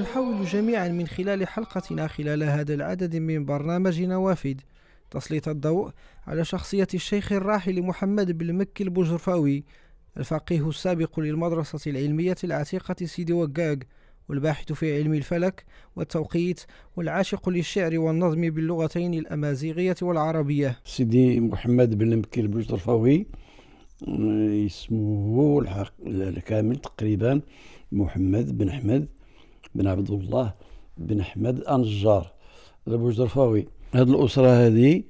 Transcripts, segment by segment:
نستفيد جميعا من خلال حلقتنا خلال هذا العدد من برنامج نوافذ. تسليط الضوء على شخصية الشيخ الراحل محمد بن مكي البجرفاوي الفقيه السابق للمدرسة العلمية العتيقة سيدي وقاق والباحث في علم الفلك والتوقيت والعاشق للشعر والنظم باللغتين الأمازيغية والعربية. سيدي محمد بن مكي البجرفاوي اسمه الكامل تقريبا محمد بن أحمد. بن عبد الله بن أحمد النجار البوجدرفاوي هذه الأسرة هذه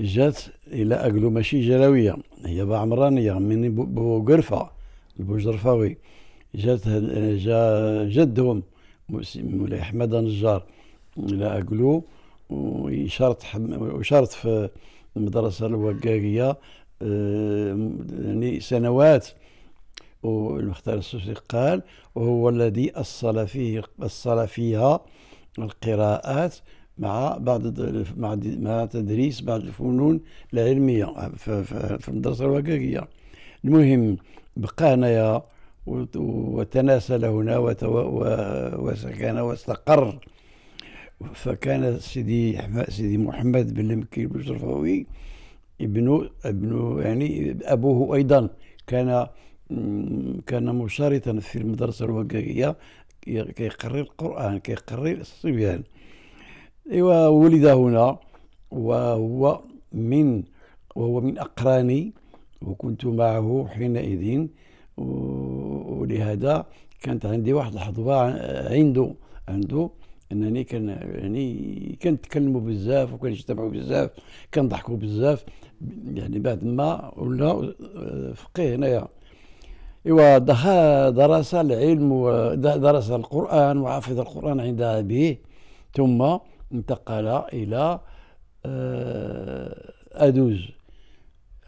جات إلى أقلو ماشي جلاوية هي بعمرانية من بوقرفة البوجدرفاوي جات جا جدهم مولاي أحمد النجار إلى أقلو وشارت وشارت في المدرسة الوقاقية آه، يعني سنوات والمختار السوسي قال وهو الذي أصل فيه أصل فيها القراءات مع بعض مع مع تدريس بعض الفنون العلمية في المدرسة الوقاقية المهم بقى هنايا وتناسل هنا وسكن واستقر. فكان سيدي سيدي محمد بن المكي البشرفاوي ابن ابن يعني أبوه أيضا كان كان مشارطا في المدرسة الوقائية كيقرر القرآن كيقرر الصبيان. إيوا ولد هنا وهو من وهو من أقراني وكنت معه حينئذ. ولهذا كانت عندي واحد الحظوة عنده عنده أنني كان يعني كنتكلموا بزاف وكنجتمعوا بزاف كنضحكوا بزاف. يعني بعد ما ولا فقيه هنايا. إيوا درس العلم ودرس القرآن وحفظ القرآن عند أبيه ثم انتقل إلى آه، أدوز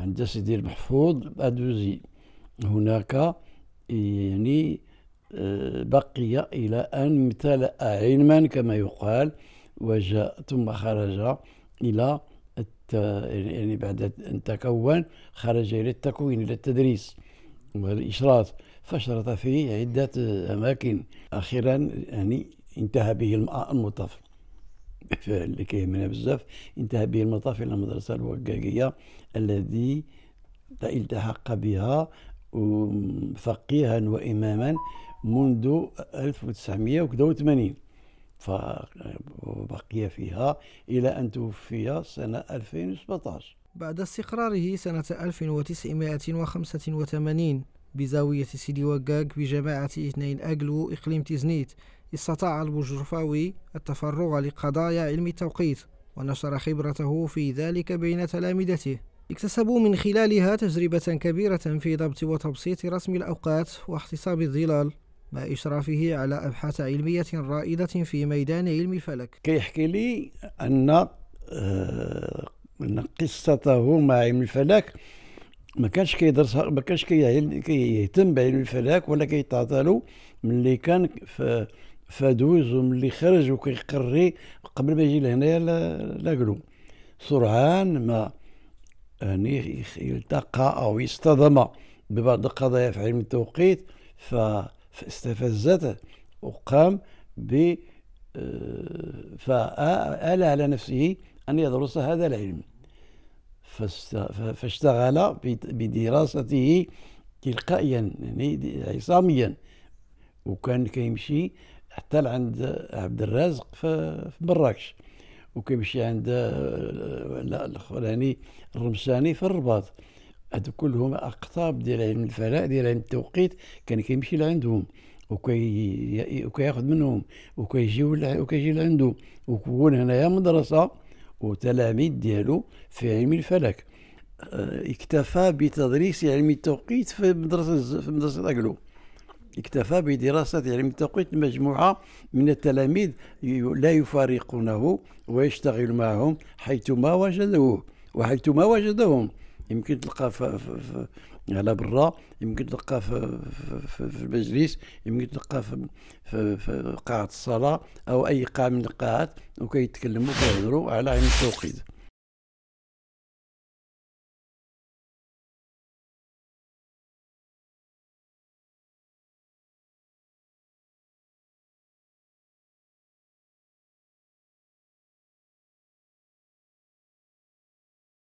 عند سيدي المحفوظ أدوزي هناك يعني آه، بقي إلى أن امتلأ علما كما يقال وجاء ثم خرج إلى يعني بعد أن تكون خرج إلى التكوين إلى التدريس. والإشراط فاشرط في عدة أماكن. أخيرا يعني انتهى به المطاف. اللي كيهمنا بزاف انتهى به المطاف إلى المدرسة الوقاقية الذي التحق بها فقيها وإماما منذ 1980 فبقي فيها إلى أن توفي سنة 2017 بعد استقراره سنة 1985 بزاوية سيدي وقاق بجماعة اثنين أقلو إقليم تيزنيت استطاع البجرفاوي التفرغ لقضايا علم التوقيت ونشر خبرته في ذلك بين تلامذته. اكتسبوا من خلالها تجربة كبيرة في ضبط وتبسيط رسم الأوقات واحتساب الظلال مع إشرافه على أبحاث علمية رائدة في ميدان علم الفلك. كيحكي لي أن آه، ان قصته مع علم الفلك. ما كانش كيدرس ما كانش كيهتم بعلم الفلك ولا كيتعطى ملي كان في فادوز وملي خرج وكيقري قبل ما يجي لهنايا لأقلو. سرعان ما يعني يلتقى أو يصطدم ببعض القضايا في علم التوقيت فاستفزته وقام ب فآل على نفسه أن يدرس هذا العلم. فاشتغل بدراسته تلقائيا يعني عصاميا. وكان كيمشي حتى لعند عبد الرازق في مراكش. وكيمشي عند الأخراني الرمساني في الرباط. هادو كلهم أقطاب ديال علم الفلاك ديال علم التوقيت كان كيمشي لعندهم. وكي وكياخذ منهم وكيجي وكيجي لعندو. وكون هنايا مدرسة وتلاميذ ديالو في علم الفلك. آه، اكتفى بتدريس علم التوقيت في مدرسة في مدرسة أقلو اكتفى بدراسة علم التوقيت مجموعة من التلاميذ لا يفارقونه ويشتغل معهم حيثما وجدوه وحيثما وجدهم. يمكن تلقى في, على برا يمكن تلقى في, في, في المجلس يمكن تلقى في, في, في قاعة الصلاة أو أي قاعة من القاعات وكيتكلموا كيهضروا على علم التوقيت